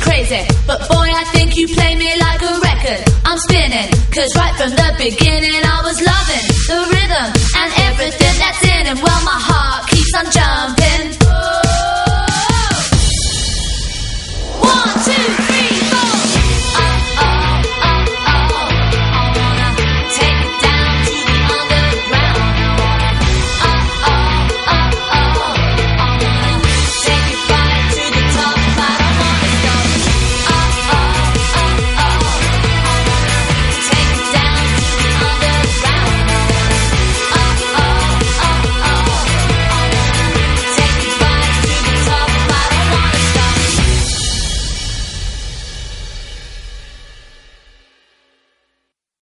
crazy. But boy, I think you play me like a record. I'm spinning, cause right from the beginning I was loving the rhythm and everything.